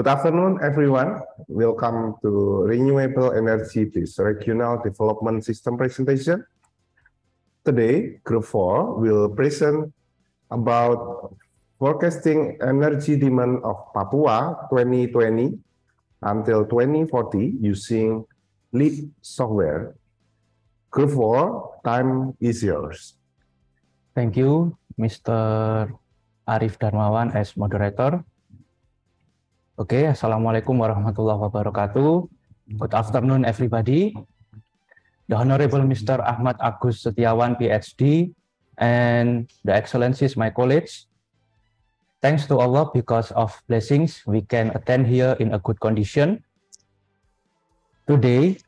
Good afternoon, everyone. Welcome to Renewable Energy this Regional Development System presentation. Today, Group 4 will present about forecasting energy demand of Papua 2020 until 2040 using LEAP software. Group 4, time is yours. Thank you, Mr. Arif Darmawan as moderator. Okay, Assalamualaikum warahmatullahi wabarakatuh. Good afternoon, everybody. The Honorable Mr. Ahmad Agus Setiawan, PhD, and the Excellencies, my colleagues. Thanks to Allah because of blessings, we can attend here in a good condition. Today,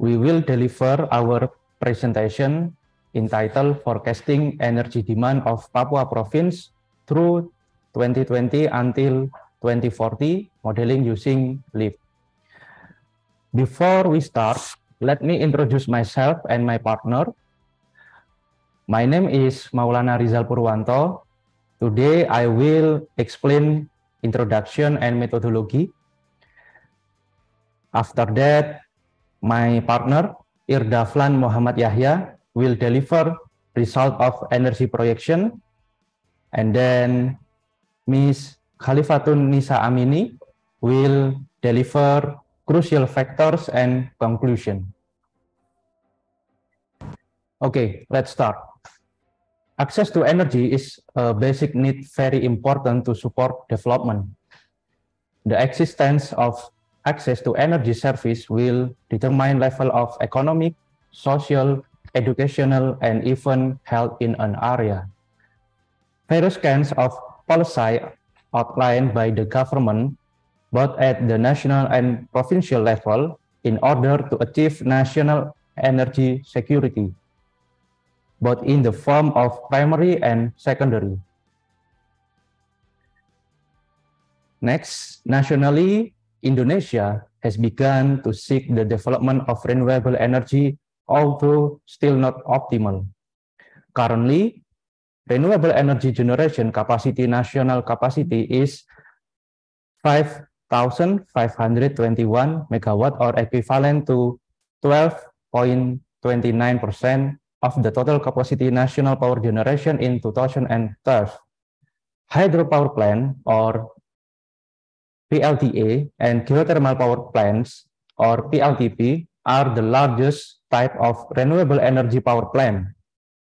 we will deliver our presentation entitled Forecasting Energy Demand of Papua Province through 2020 until 2040 modeling using LEAP. Before we start, let me introduce myself and my partner. My name is Maulana Rizal Purwanto. Today, I will explain introduction and methodology. After that, my partner, Irdaflan Muhammad Yahya, will deliver result of energy projection. And then Miss Khalifatun Nisa Amini will deliver crucial factors and conclusion. Okay, let's start. Access to energy is a basic need very important to support development. The existence of access to energy service will determine level of economic, social, educational, and even health in an area. Various kinds of policy outlined by the government, both at the national and provincial level, in order to achieve national energy security, both in the form of primary and secondary. Next, nationally, Indonesia has begun to seek the development of renewable energy, although still not optimal. Currently, renewable energy generation capacity, national capacity is 5,521 megawatt or equivalent to 12.29% of the total capacity national power generation in 2012. Hydropower plant or PLTA and geothermal power plants or PLTP are the largest type of renewable energy power plant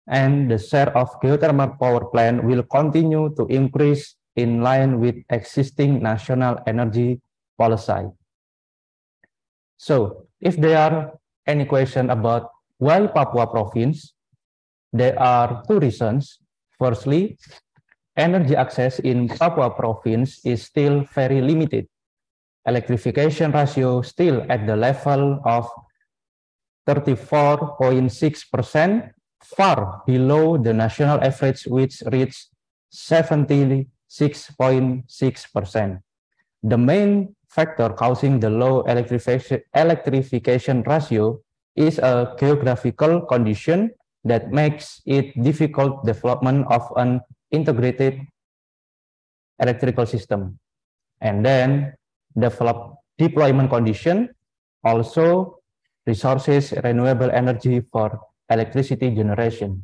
and the share of geothermal power plant will continue to increase in line with existing national energy policy. So, if there are any question about why Papua province, there are two reasons. Firstly, energy access in Papua province is still very limited. Electrification ratio still at the level of 34.6% far below the national average, which reached 76.6%. The main factor causing the low electrification, ratio is a geographical condition that makes it difficult development of an integrated electrical system. And then develop deployment condition, also resources renewable energy for electricity generation.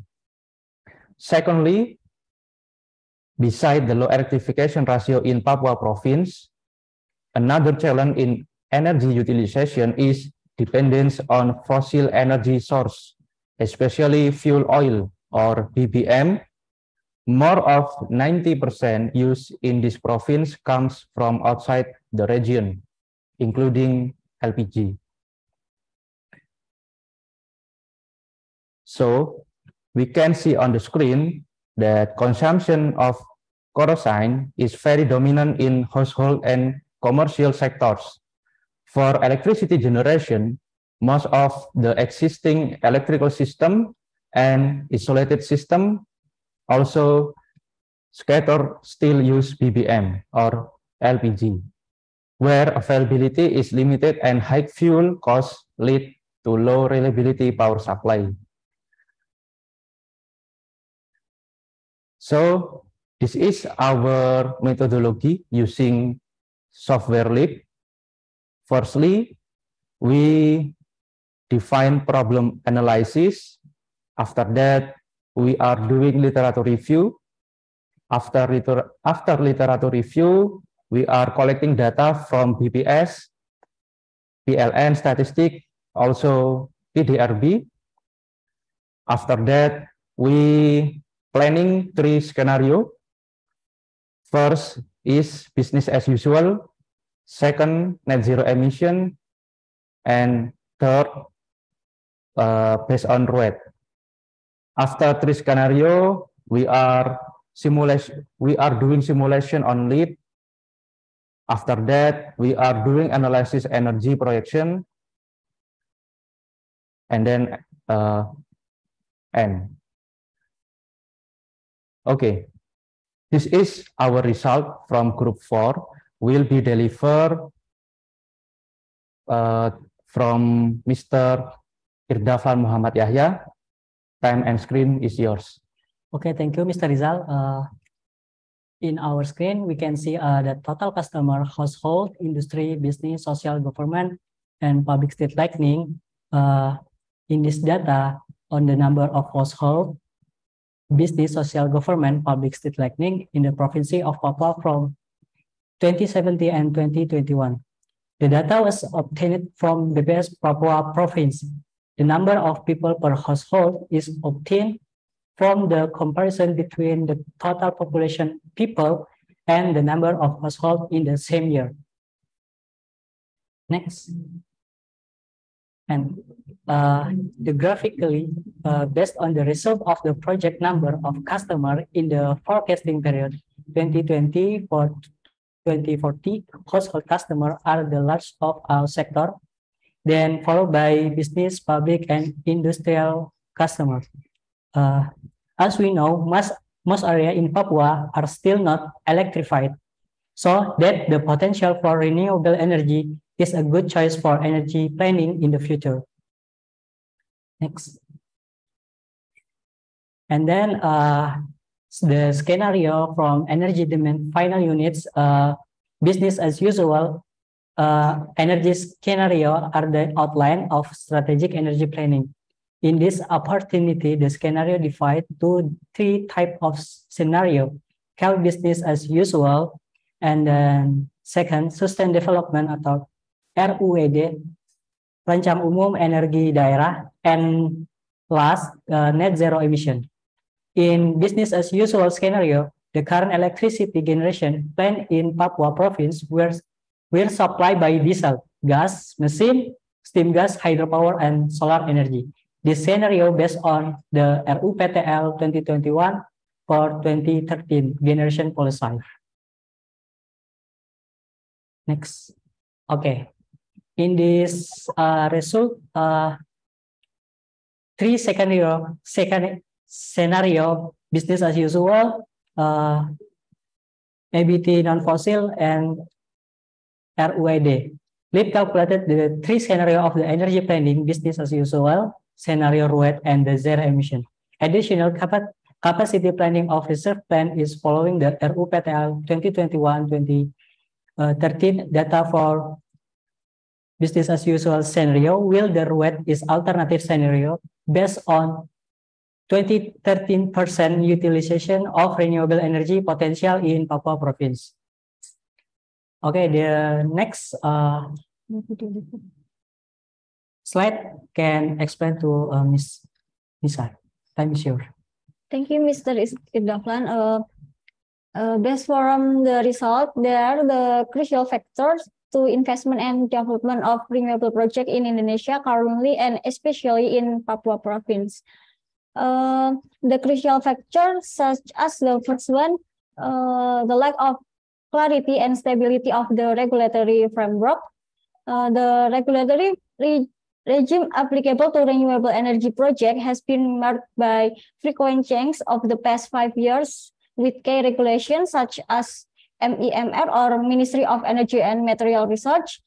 Secondly, beside the low electrification ratio in Papua province, another challenge in energy utilization is dependence on fossil energy source, especially fuel oil or BBM. More of 90% use in this province comes from outside the region, including LPG. So we can see on the screen that consumption of kerosene is very dominant in household and commercial sectors. For electricity generation, most of the existing electrical system and isolated system also scatter still use BBM or LPG, where availability is limited and high fuel costs lead to low reliability power supply. So this is our methodology using software leap. Firstly, we define problem analysis. After that, we are doing literature review. After, liter after literature review, we are collecting data from BPS, PLN statistic, also PDRB. After that, we planning three scenario. First is business as usual. Second, net zero emission. And third, uh, based on ROET. After three scenario, we are simulation. We are doing simulation on LEAP. After that, we are doing analysis energy projection, and then uh, N. Okay, this is our result from group four. Will be delivered uh, from Mr. Irdafan Muhammad Yahya. Time and screen is yours. Okay, thank you, Mr. Rizal. Uh, in our screen, we can see uh, the total customer, household, industry, business, social, government, and public state lightning. Uh, in this data, on the number of household, business, social government, public state lightning in the province of Papua from 2017 and 2021. The data was obtained from the BPS Papua province. The number of people per household is obtained from the comparison between the total population people and the number of households in the same year. Next. And uh, the graphically, uh, based on the result of the project number of customer in the forecasting period 2020 for 2040, household customer are the largest of our sector, then followed by business, public, and industrial customers. Uh, as we know, most, most areas in Papua are still not electrified, so that the potential for renewable energy is a good choice for energy planning in the future. Next. And then uh, the scenario from energy demand final units, uh, business as usual, uh, energy scenario are the outline of strategic energy planning. In this opportunity, the scenario divided to three type of scenario, called business as usual, and then second, sustain development atau RUED, Rancam Umum Energi Daerah, and last, uh, net zero emission. In business as usual scenario, the current electricity generation plant in Papua province were, were supplied by diesel, gas, machine, steam gas, hydropower, and solar energy. This scenario based on the RUPTL 2021 for 2013 generation policy. Next. Okay in this uh, result, uh, three scenario, second scenario, business as usual, uh, ABT non-fossil, and RUID. Leap calculated the three scenario of the energy planning, business as usual, scenario RUED, and the zero emission. Additional capacity planning of reserve plan is following the RUPTL 2021-2013 uh, data for business as usual scenario, will the RUED is alternative scenario based on 2013% utilization of renewable energy potential in Papua province. Okay, the next uh, slide can explain to uh, Ms. Nisa. Time is yours. Thank you, Mr. Irdaflan. Uh, uh, based from the result, there are the crucial factors to investment and development of renewable project in Indonesia currently and especially in Papua province. Uh, the crucial factors such as the first one, uh, the lack of clarity and stability of the regulatory framework. Uh, the regulatory re regime applicable to renewable energy project has been marked by frequent changes of the past five years with key regulations such as MEMR or Ministry of Energy and Mineral Resources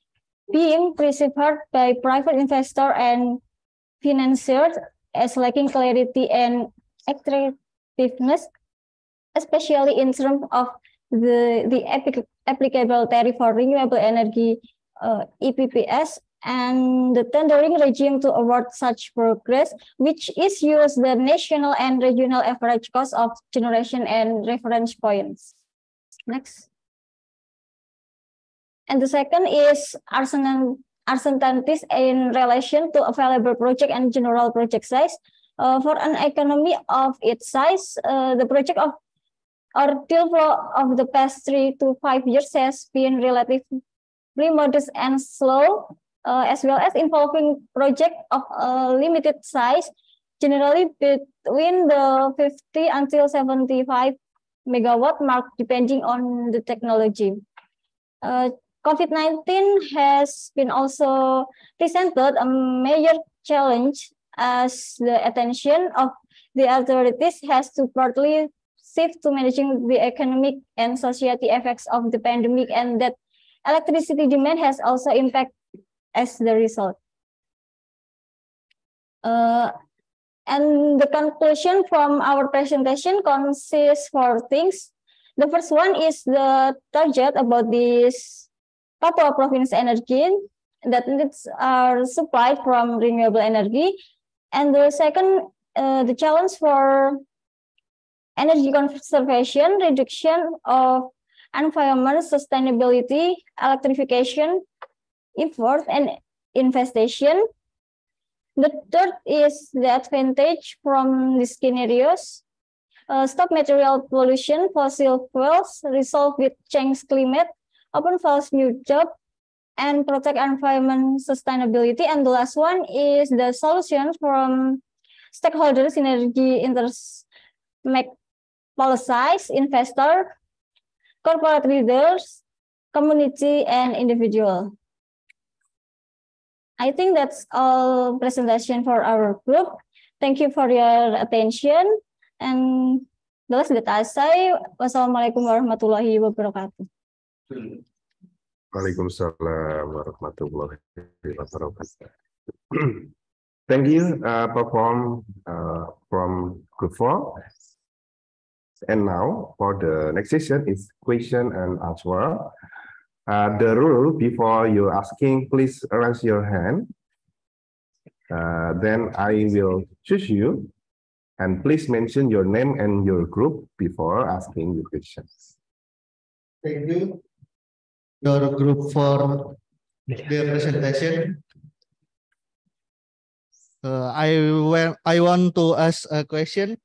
being perceived by private investor and financiers as lacking clarity and attractiveness, especially in terms of the, the applicable tariff for renewable energy uh, EPPS and the tendering regime to award such progress, which is use the national and regional average cost of generation and reference points. Next. And the second is uncertainties in relation to available project and general project size. Uh, for an economy of its size, uh, the project of our deal flow of the past three to five years has been relatively modest and slow, uh, as well as involving project of a limited size, generally between the 50 until 75 megawatt mark, depending on the technology. Uh, COVID-19 has been also presented a major challenge as the attention of the authorities has to partly shift to managing the economic and society effects of the pandemic and that electricity demand has also impact as the result. Uh, and the conclusion from our presentation consists four things. The first one is the target about this Papua province energy that needs are supplied from renewable energy. And the second, uh, the challenge for energy conservation, reduction of environment sustainability, electrification, effort, and infestation. The third is the advantage from these scenarios. Uh, stop material pollution, fossil fuels, resolve with change climate, open false new job, and protect environment sustainability. And the last one is the solution from stakeholders, energy interest, make policies, investor, corporate leaders, community, and individual. I think that's all presentation for our group. Thank you for your attention. And the last that I say, wassalamualaikum warahmatullahi wabarakatuh. Waalaikumsalam warahmatullahi wabarakatuh. Thank you, uh, perform uh, from Group 4. And now for the next session is question and answer. Uh, the rule before you asking, please raise your hand. Uh, then I will choose you and please mention your name and your group before asking your questions. Thank you your group for the presentation. Uh, I I want to ask a question.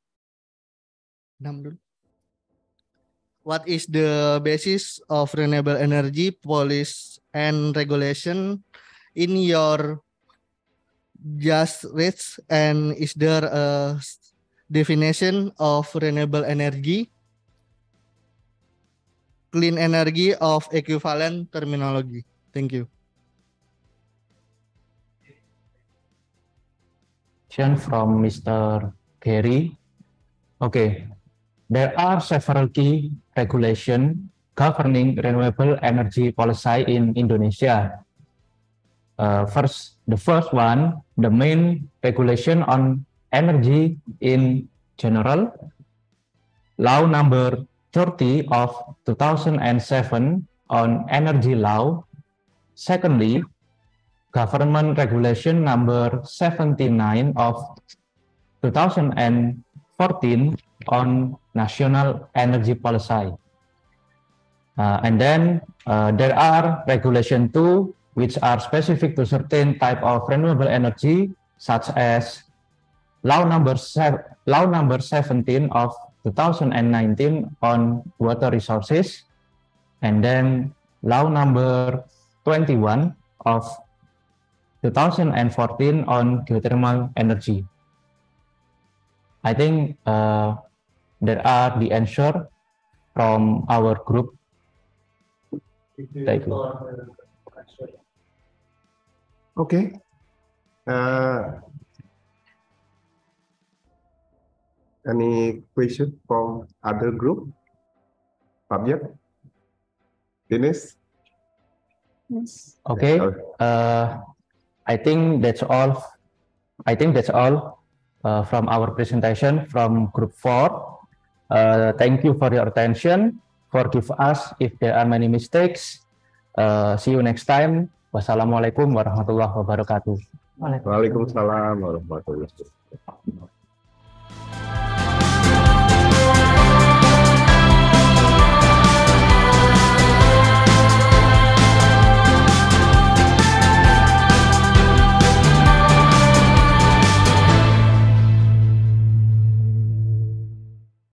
What is the basis of renewable energy policy and regulation in your just rates and is there a definition of renewable energy clean energy of equivalent terminology. Thank you. Question from Mr. Gary. Okay, there are several key regulations governing renewable energy policy in Indonesia. Uh, first, the first one, the main regulation on energy in general, law number 30 of 2007 on energy law. Secondly, government regulation number 79 of 2014 on national energy policy. Uh, and then uh, there are regulation two, which are specific to certain type of renewable energy, such as law number, law number 17 of 2019 on water resources, and then law number 21 of 2014 on geothermal energy. I think uh, there are the answer from our group. Thank you. Okay. Uh, Any question from other group? Fabian? Dennis? Yes. Okay. Uh, I think that's all. I think that's all uh, from our presentation from group four. Uh, thank you for your attention. Forgive us if there are many mistakes. Uh, see you next time. Wassalamualaikum warahmatullahi wabarakatuh. Waalaikumsalam warahmatullahi wabarakatuh.